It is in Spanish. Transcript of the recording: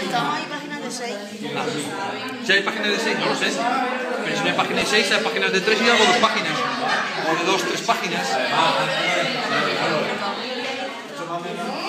500, ah, si hay páginas de 6, no lo sé. Pero si no hay páginas de 6, hay páginas de 3 y algo dos páginas. O de 2, 3 páginas. Ah, ah, ah